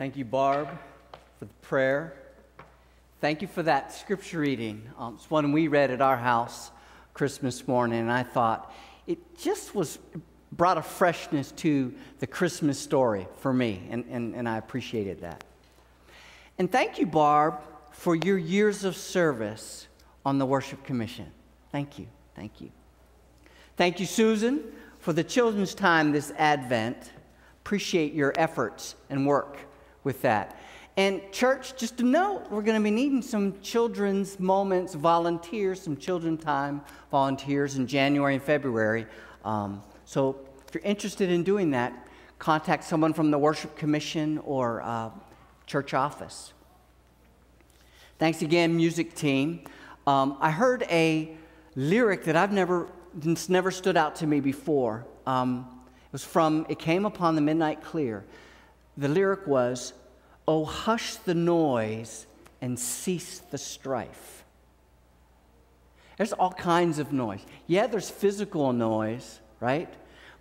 Thank you, Barb, for the prayer. Thank you for that scripture reading. Um, it's one we read at our house Christmas morning, and I thought it just was brought a freshness to the Christmas story for me, and, and, and I appreciated that. And thank you, Barb, for your years of service on the Worship Commission. Thank you. Thank you. Thank you, Susan, for the children's time this Advent. Appreciate your efforts and work with that. And, church, just to note, we're going to be needing some children's moments, volunteers, some children time volunteers in January and February. Um, so, if you're interested in doing that, contact someone from the Worship Commission or uh, church office. Thanks again, music team. Um, I heard a lyric that I've never, never stood out to me before. Um, it was from It Came Upon the Midnight Clear. The lyric was, Oh, hush the noise and cease the strife. There's all kinds of noise. Yeah, there's physical noise, right?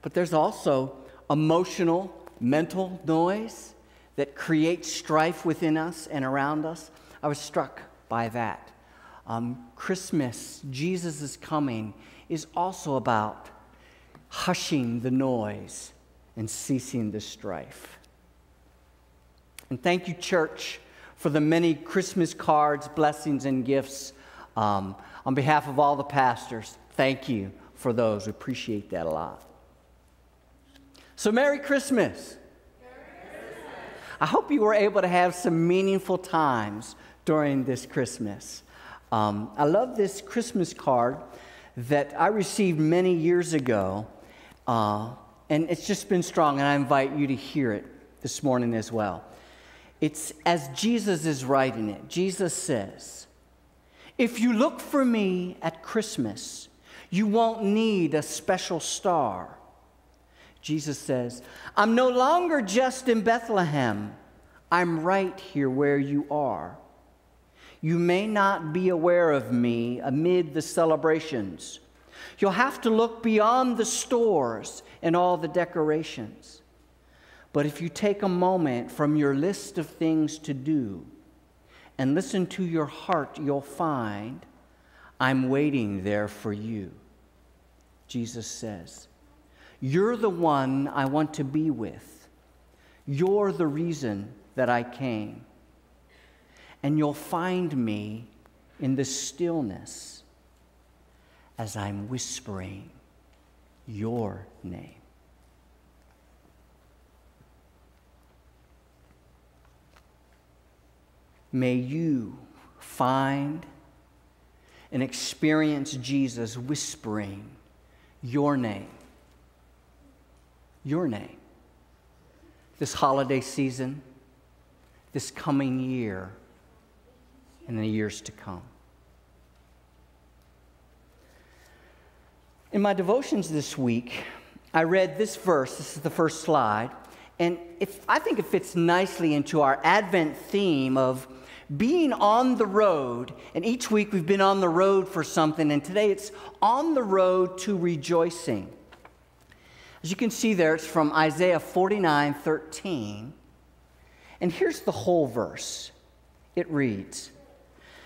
But there's also emotional, mental noise that creates strife within us and around us. I was struck by that. Um, Christmas, Jesus is coming, is also about hushing the noise and ceasing the strife. And thank you, church, for the many Christmas cards, blessings, and gifts. Um, on behalf of all the pastors, thank you for those. We appreciate that a lot. So, Merry Christmas. I hope you were able to have some meaningful times during this Christmas. Um, I love this Christmas card that I received many years ago, uh, and it's just been strong, and I invite you to hear it this morning as well. It's as Jesus is writing it. Jesus says, If you look for me at Christmas, you won't need a special star. Jesus says, I'm no longer just in Bethlehem, I'm right here where you are. You may not be aware of me amid the celebrations. You'll have to look beyond the stores and all the decorations. But if you take a moment from your list of things to do and listen to your heart, you'll find I'm waiting there for you. Jesus says, You're the one I want to be with. You're the reason that I came. And you'll find me in the stillness as I'm whispering your name. May you find and experience Jesus whispering your name. Your name. This holiday season, this coming year, and the years to come. In my devotions this week, I read this verse. This is the first slide. And if, I think it fits nicely into our Advent theme of being on the road, and each week we've been on the road for something, and today it's on the road to rejoicing. As you can see there, it's from Isaiah 49 13. And here's the whole verse it reads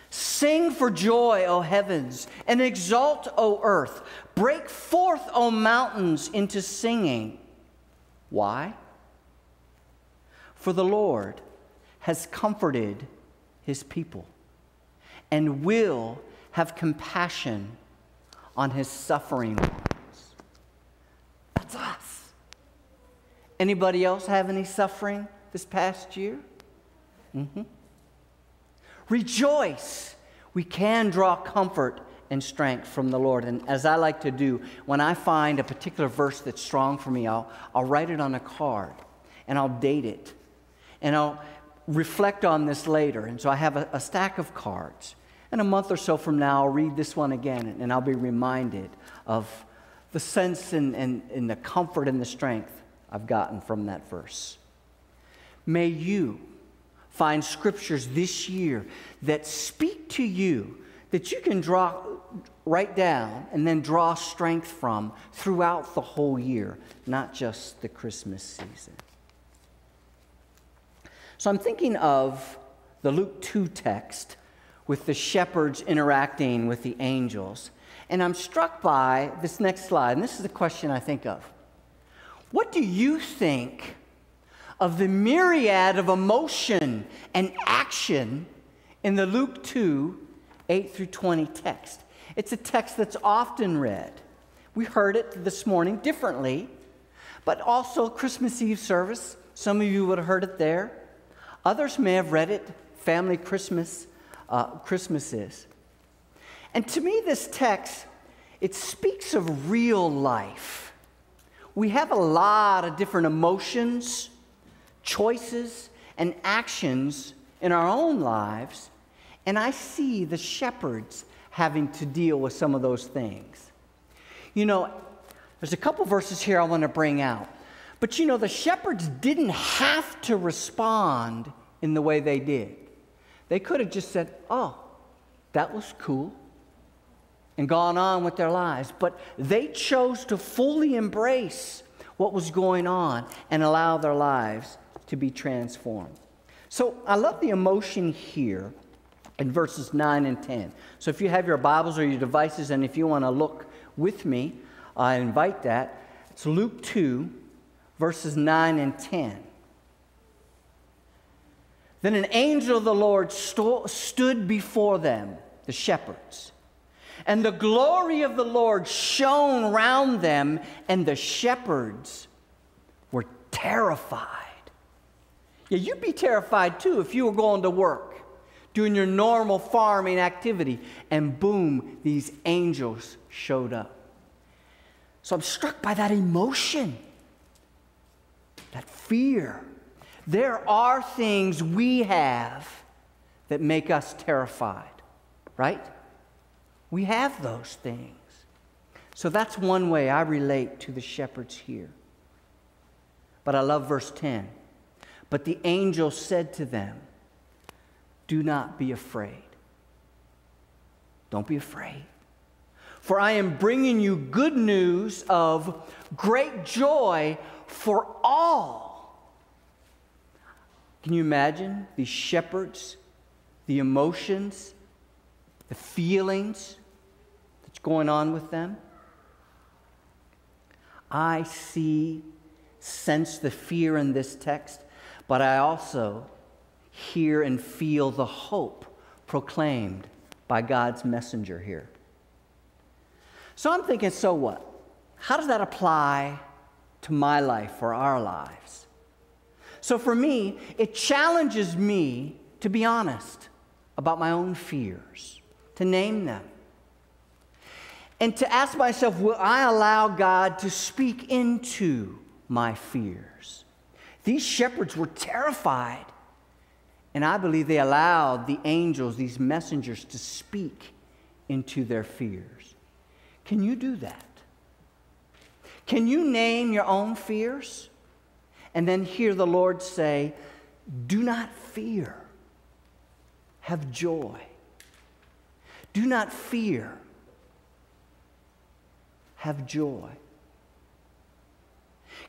Sing for joy, O heavens, and exult, O earth. Break forth, O mountains, into singing. Why? For the Lord has comforted his people and will have compassion on his suffering ones. That's us. Anybody else have any suffering this past year? Mm-hmm. Rejoice. We can draw comfort and strength from the Lord. And as I like to do, when I find a particular verse that's strong for me, I'll, I'll write it on a card and I'll date it. And I'll reflect on this later. And so I have a, a stack of cards. And a month or so from now, I'll read this one again and I'll be reminded of the sense and, and, and the comfort and the strength I've gotten from that verse. May you find scriptures this year that speak to you, that you can draw, write down, and then draw strength from throughout the whole year, not just the Christmas season. So I'm thinking of the Luke 2 text with the shepherds interacting with the angels. And I'm struck by this next slide, and this is the question I think of. What do you think of the myriad of emotion and action in the Luke 2 8 through 20 text? It's a text that's often read. We heard it this morning differently, but also Christmas Eve service. Some of you would have heard it there. Others may have read it, family Christmas, uh, Christmases. And to me, this text, it speaks of real life. We have a lot of different emotions, choices, and actions in our own lives, and I see the shepherds having to deal with some of those things. You know, there's a couple verses here I want to bring out. But you know, the shepherds didn't have to respond in the way they did. They could have just said, Oh, that was cool, and gone on with their lives. But they chose to fully embrace what was going on and allow their lives to be transformed. So I love the emotion here in verses 9 and 10. So if you have your Bibles or your devices, and if you want to look with me, I invite that. It's Luke 2, verses 9 and 10. Then an angel of the Lord sto- stood before them, the shepherds. And the glory of the Lord shone round them, and the shepherds were terrified. Yeah, you'd be terrified too if you were going to work, doing your normal farming activity, and boom, these angels showed up. So I'm struck by that emotion, that fear. There are things we have that make us terrified, right? We have those things. So that's one way I relate to the shepherds here. But I love verse 10. But the angel said to them, Do not be afraid. Don't be afraid for I am bringing you good news of great joy for all. Can you imagine the shepherds, the emotions, the feelings that's going on with them? I see, sense the fear in this text, but I also hear and feel the hope proclaimed by God's messenger here. So I'm thinking, so what? How does that apply to my life or our lives? So for me, it challenges me to be honest about my own fears, to name them, and to ask myself, will I allow God to speak into my fears? These shepherds were terrified, and I believe they allowed the angels, these messengers, to speak into their fears. Can you do that? Can you name your own fears? And then hear the Lord say, Do not fear, have joy. Do not fear, have joy.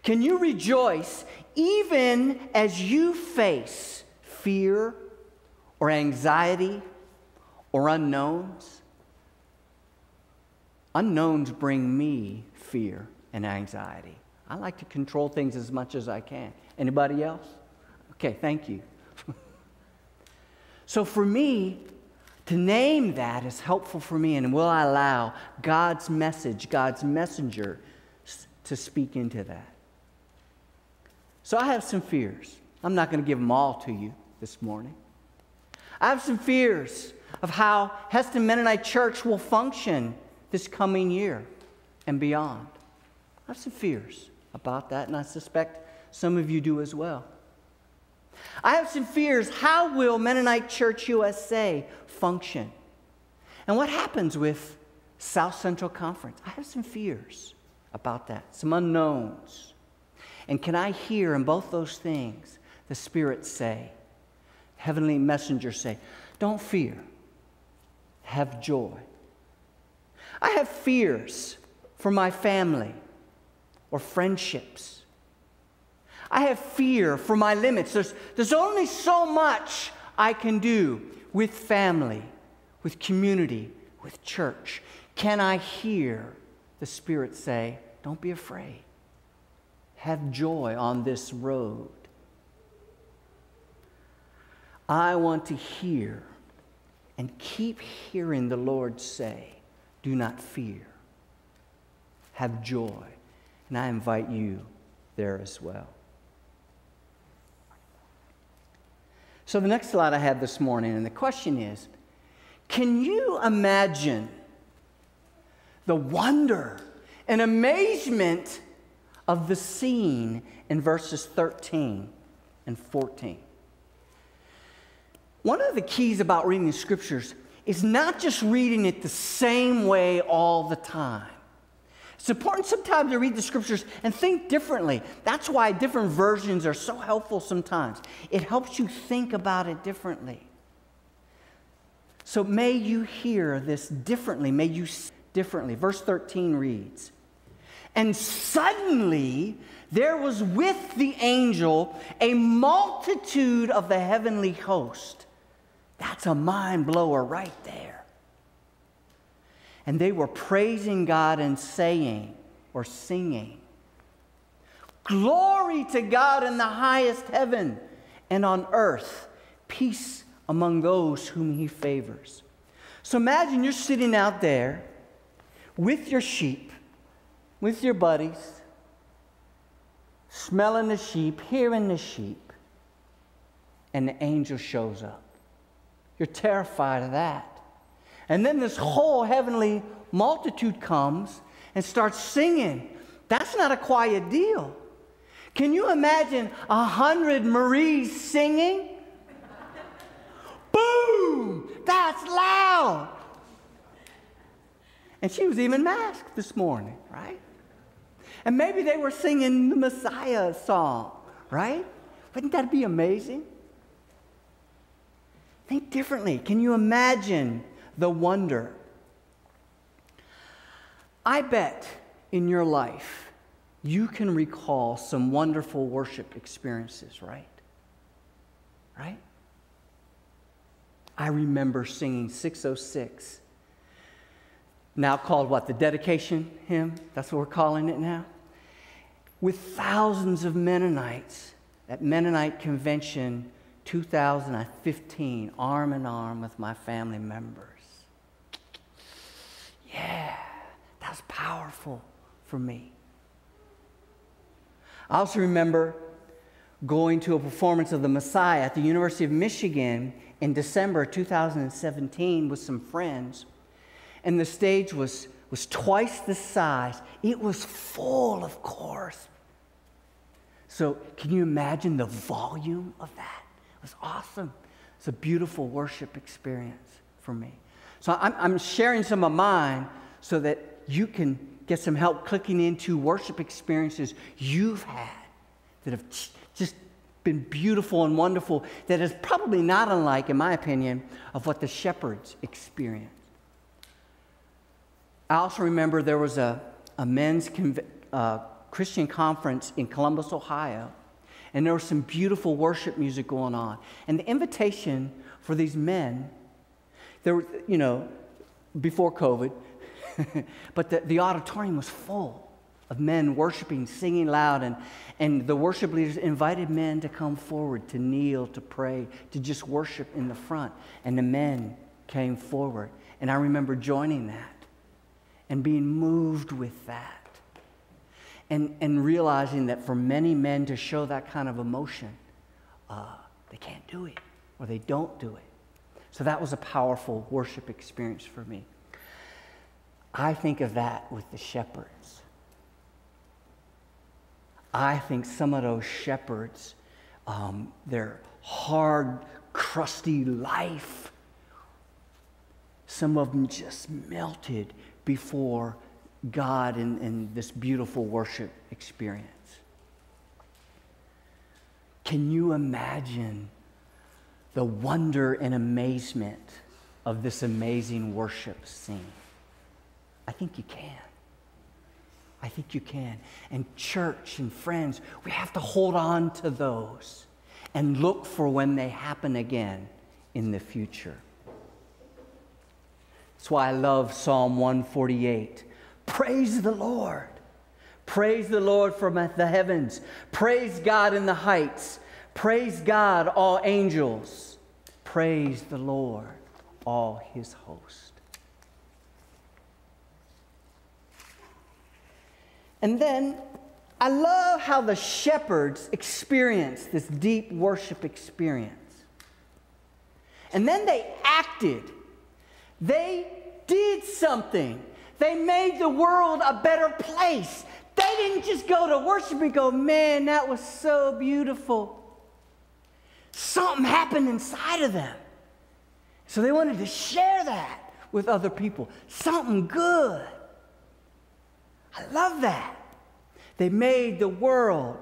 Can you rejoice even as you face fear or anxiety or unknowns? Unknowns bring me fear and anxiety. I like to control things as much as I can. Anybody else? Okay, thank you. so for me, to name that is helpful for me, and will I allow God's message, God's messenger, to speak into that? So I have some fears. I'm not going to give them all to you this morning. I have some fears of how Hesston Mennonite Church will function this coming year and beyond. I have some fears about that, and I suspect some of you do as well. I have some fears. How will Mennonite Church USA function? And what happens with South Central Conference? I have some fears about that, some unknowns. And can I hear in both those things the Spirit say, heavenly messenger say, don't fear, have joy. I have fears for my family or friendships. I have fear for my limits. There's, there's only so much I can do with family, with community, with church. Can I hear the Spirit say, Don't be afraid? Have joy on this road. I want to hear and keep hearing the Lord say, Do not fear. Have joy. And I invite you there as well. So, the next slide I had this morning, and the question is Can you imagine the wonder and amazement of the scene in verses 13 and 14? One of the keys about reading the scriptures is not just reading it the same way all the time. It's important sometimes to read the scriptures and think differently. That's why different versions are so helpful sometimes. It helps you think about it differently. So may you hear this differently. May you differently. Verse 13 reads And suddenly there was with the angel a multitude of the heavenly host that's a mind blower right there. And they were praising God and saying or singing, Glory to God in the highest heaven, and on earth, peace among those whom he favors. So imagine you're sitting out there with your sheep, with your buddies, smelling the sheep, hearing the sheep, and the angel shows up. You're terrified of that. And then this whole heavenly multitude comes and starts singing. That's not a quiet deal. Can you imagine a hundred Maries singing? Boom! That's loud. And she was even masked this morning, right? And maybe they were singing the Messiah song, right? Wouldn't that be amazing? Think differently. Can you imagine the wonder? I bet in your life you can recall some wonderful worship experiences, right? Right? I remember singing 606, now called what? The dedication hymn? That's what we're calling it now. With thousands of Mennonites at Mennonite convention 2015, arm in arm with my family members. Yeah, that's powerful for me. I also remember going to a performance of the Messiah at the University of Michigan in December 2017 with some friends. And the stage was, was twice the size. It was full, of course. So, can you imagine the volume of that? Was awesome. It's a beautiful worship experience for me. So I'm, I'm sharing some of mine so that you can get some help clicking into worship experiences you've had that have just been beautiful and wonderful, that is probably not unlike, in my opinion, of what the shepherds experienced. I also remember there was a, a men's uh, Christian conference in Columbus, Ohio and there was some beautiful worship music going on. And the invitation for these men, there were, you know, before COVID, but the, the auditorium was full of men worshiping, singing loud, and, and the worship leaders invited men to come forward, to kneel, to pray, to just worship in the front. And the men came forward. And I remember joining that and being moved with that and, and realizing that for many men to show that kind of emotion, uh, they can't do it or they don't do it. So that was a powerful worship experience for me. I think of that with the shepherds. I think some of those shepherds, um, their hard, crusty life, some of them just melted before God in, in this beautiful worship experience. Can you imagine the wonder and amazement of this amazing worship scene? I think you can. I think you can. And church and friends, we have to hold on to those and look for when they happen again in the future. That's why I love Psalm 148. Praise the Lord. Praise the Lord from the heavens. Praise God in the heights. Praise God, all angels. Praise the Lord, all his host. And then I love how the shepherds experienced this deep worship experience. And then they acted. They did something. They made the world a better place. They didn't just go to worship and go, man, that was so beautiful. Something happened inside of them. So they wanted to share that with other people. Something good. I love that. They made the world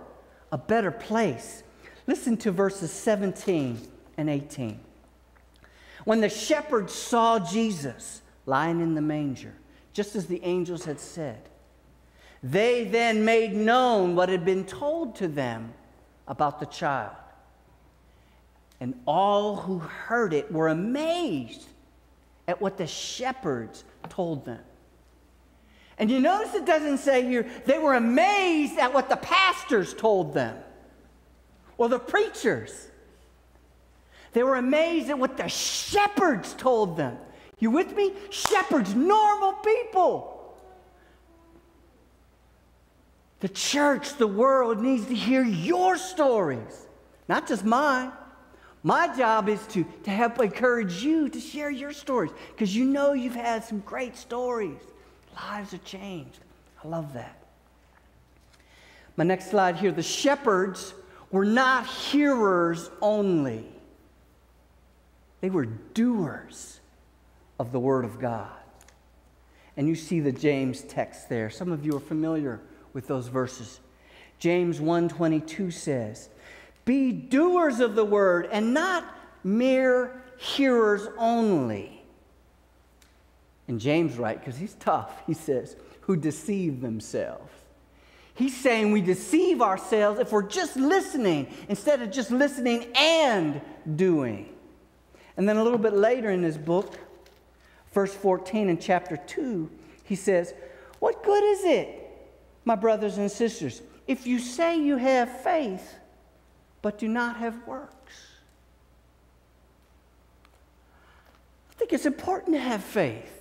a better place. Listen to verses 17 and 18. When the shepherds saw Jesus lying in the manger, just as the angels had said, they then made known what had been told to them about the child. And all who heard it were amazed at what the shepherds told them. And you notice it doesn't say here, they were amazed at what the pastors told them or the preachers. They were amazed at what the shepherds told them. You with me? Shepherds, normal people. The church, the world needs to hear your stories, not just mine. My job is to, to help encourage you to share your stories because you know you've had some great stories. Lives have changed. I love that. My next slide here the shepherds were not hearers only, they were doers of the Word of God. And you see the James text there. Some of you are familiar with those verses. James 1:22 says, "Be doers of the word and not mere hearers only." And James right because he's tough. He says, "Who deceive themselves." He's saying we deceive ourselves if we're just listening instead of just listening and doing. And then a little bit later in his book, verse 14 in chapter 2, he says, What good is it my brothers and sisters, if you say you have faith but do not have works. I think it's important to have faith.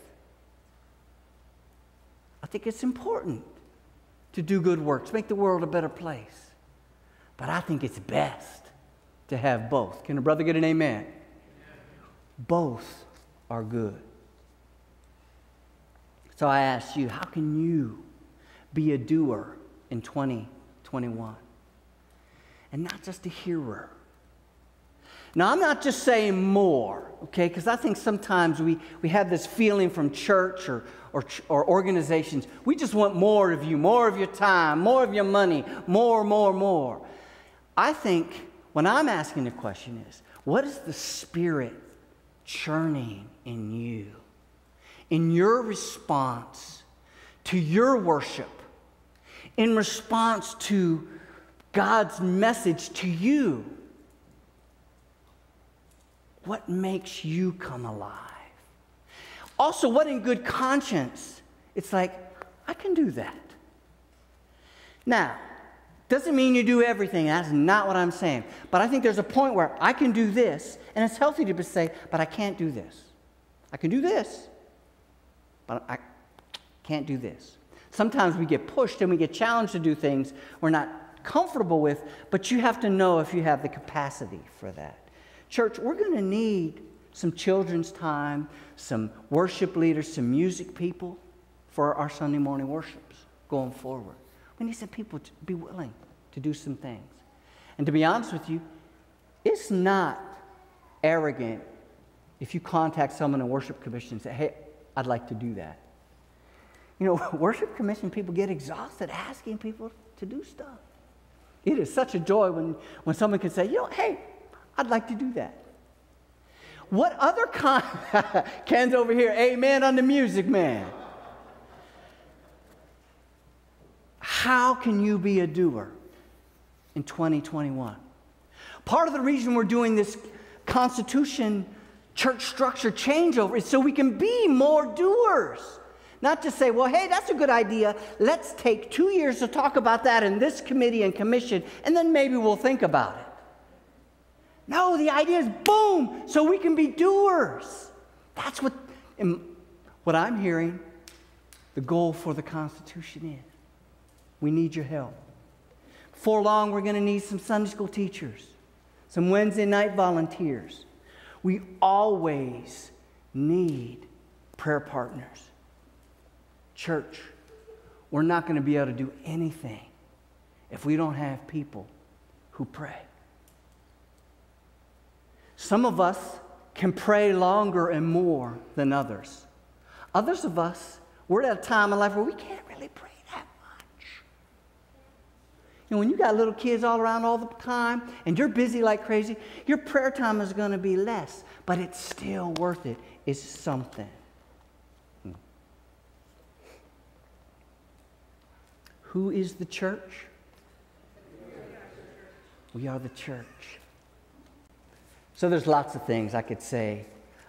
I think it's important to do good works, make the world a better place. But I think it's best to have both. Can a brother get an amen? Both are good. So I ask you, how can you be a doer in 2021 and not just a hearer. Now, I'm not just saying more, okay, because I think sometimes we, we have this feeling from church or, or, or organizations. We just want more of you, more of your time, more of your money, more, more, more. I think when I'm asking the question is, what is the Spirit churning in you? In your response to your worship in response to God's message to you. What makes you come alive? Also, what in good conscience? It's like, I can do that. Now, doesn't mean you do everything. That's not what I'm saying. But I think there's a point where I can do this, and it's healthy to say, but I can't do this. I can do this, but I can't do this. Sometimes we get pushed and we get challenged to do things we're not comfortable with, but you have to know if you have the capacity for that. Church, we're going to need some children's time, some worship leaders, some music people for our Sunday morning worships going forward. We need some people to be willing to do some things. And to be honest with you, it's not arrogant if you contact someone in worship commission and say, hey, I'd like to do that. You know, worship commission people get exhausted asking people to do stuff. It is such a joy when, when someone can say, you know, hey, I'd like to do that. What other kind? Ken's over here, amen on the music, man. How can you be a doer in 2021? Part of the reason we're doing this Constitution church structure changeover is so we can be more doers. Not to say, well, hey, that's a good idea. Let's take two years to talk about that in this committee and commission, and then maybe we'll think about it. No, the idea is boom, so we can be doers. That's what, what I'm hearing the goal for the Constitution is. We need your help. Before long, we're going to need some Sunday school teachers, some Wednesday night volunteers. We always need prayer partners. Church, we're not going to be able to do anything if we don't have people who pray. Some of us can pray longer and more than others. Others of us, we're at a time in life where we can't really pray. Know, when you got little kids all around all the time and you're busy like crazy, your prayer time is going to be less, but it's still worth it. It's something. Hmm. Who is the church? We are the church. So there's lots of things I could say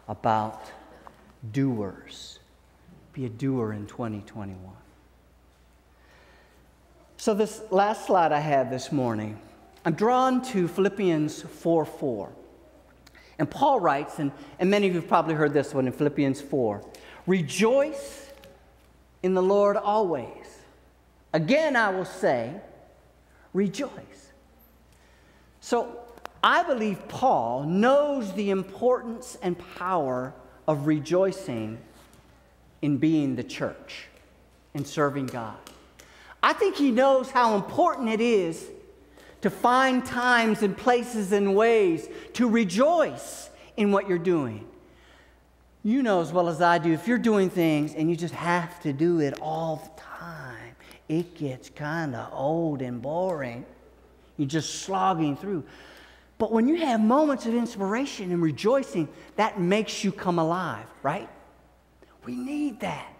about doers. Be a doer in 2021. So this last slide I had this morning, I'm drawn to Philippians 4 4. And Paul writes, and, and many of you have probably heard this one in Philippians 4 Rejoice in the Lord always. Again, I will say, rejoice. So I believe Paul knows the importance and power of rejoicing in being the church, in serving God. I think he knows how important it is to find times and places and ways to rejoice in what you're doing. You know as well as I do, if you're doing things and you just have to do it all the time, it gets kind of old and boring. You're just slogging through. But when you have moments of inspiration and rejoicing, that makes you come alive, right? We need that.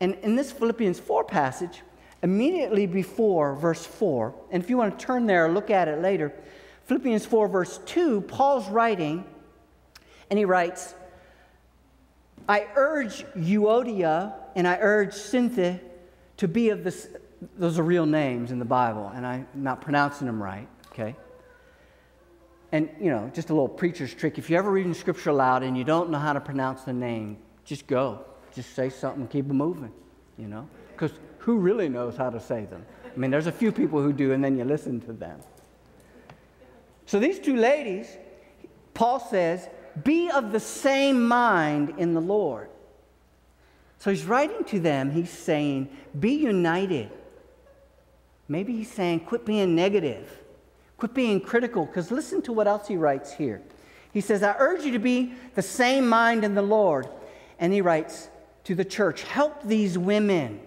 And in this Philippians 4 passage, immediately before verse 4, and if you want to turn there or look at it later, Philippians 4, verse 2, Paul's writing, and he writes, I urge Euodia and I urge Syntyche to be of this. Those are real names in the Bible, and I'm not pronouncing them right, okay? And, you know, just a little preacher's trick. If you're ever reading scripture aloud and you don't know how to pronounce the name, just go. Just say something, keep it moving, you know? Because who really knows how to say them? I mean, there's a few people who do, and then you listen to them. So these two ladies, Paul says, be of the same mind in the Lord. So he's writing to them, he's saying, be united. Maybe he's saying, quit being negative. Quit being critical, because listen to what else he writes here. He says, I urge you to be the same mind in the Lord. And he writes to the church, Help these women,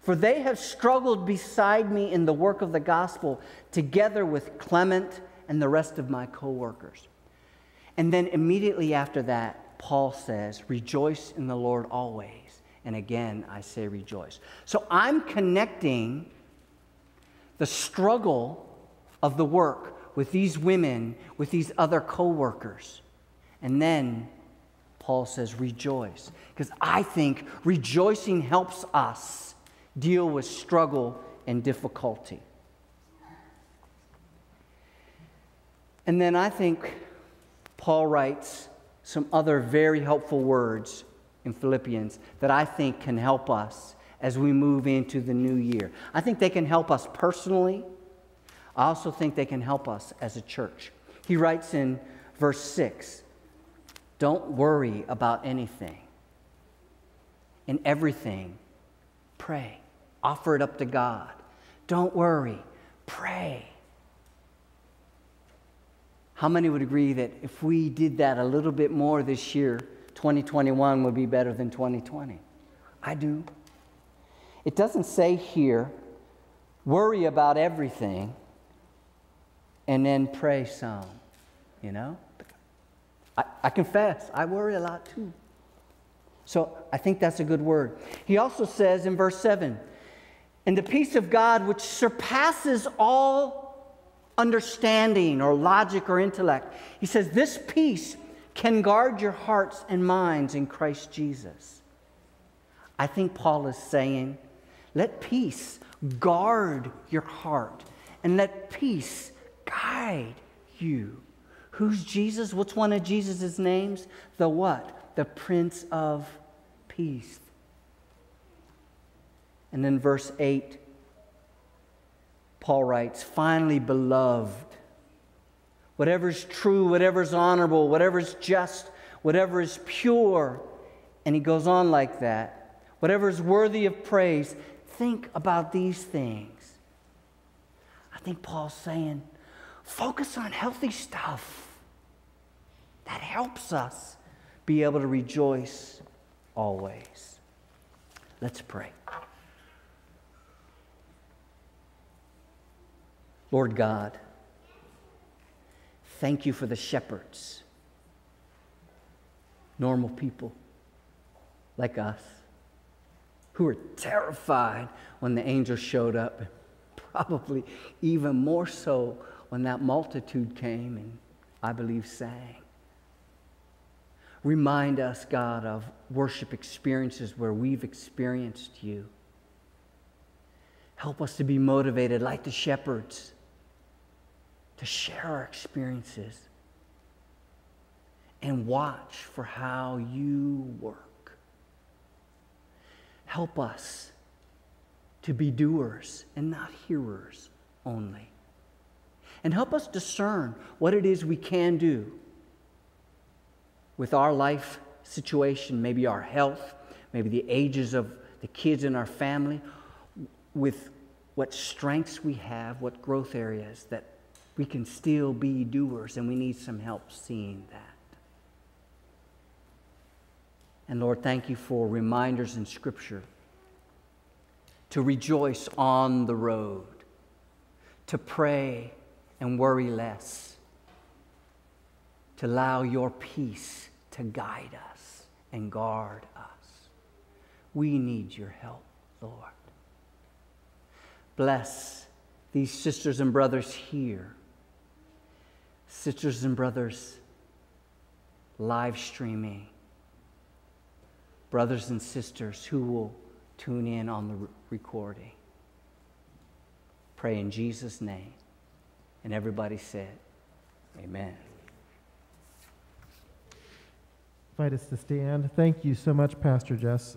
for they have struggled beside me in the work of the gospel, together with Clement and the rest of my co workers. And then immediately after that, Paul says, Rejoice in the Lord always. And again, I say rejoice. So I'm connecting the struggle of the work with these women, with these other co workers. And then Paul says, rejoice. Because I think rejoicing helps us deal with struggle and difficulty. And then I think Paul writes some other very helpful words in Philippians that I think can help us as we move into the new year. I think they can help us personally. I also think they can help us as a church. He writes in verse 6 Don't worry about anything. In everything, pray. Offer it up to God. Don't worry, pray. How many would agree that if we did that a little bit more this year, 2021 would be better than 2020? I do. It doesn't say here, worry about everything and then pray some, you know? I, I confess, I worry a lot too. So I think that's a good word. He also says in verse 7 And the peace of God, which surpasses all understanding or logic or intellect, he says, this peace can guard your hearts and minds in Christ Jesus. I think Paul is saying, let peace guard your heart and let peace guide you. Who's Jesus? What's one of Jesus' names? The what? The Prince of Peace. And then verse 8, Paul writes, Finally, beloved, whatever's true, whatever's honorable, whatever's just, whatever is pure, and he goes on like that, whatever is worthy of praise, think about these things. I think Paul's saying, focus on healthy stuff. That helps us be able to rejoice always. Let's pray. Lord God, thank you for the shepherds, normal people like us, who were terrified when the angel showed up, probably even more so when that multitude came and I believe sang. Remind us, God, of worship experiences where we've experienced you. Help us to be motivated like the shepherds to share our experiences and watch for how you work. Help us to be doers and not hearers only. And help us discern what it is we can do with our life situation, maybe our health, maybe the ages of the kids in our family, with what strengths we have, what growth areas that we can still be doers, and we need some help seeing that. And Lord, thank you for reminders in Scripture to rejoice on the road, to pray and worry less, to allow your peace to guide us and guard us. We need your help, Lord. Bless these sisters and brothers here sisters and brothers live streaming, brothers and sisters who will tune in on the recording. Pray in Jesus' name. And everybody said, Amen. Invite us to stand. Thank you so much, Pastor Jess.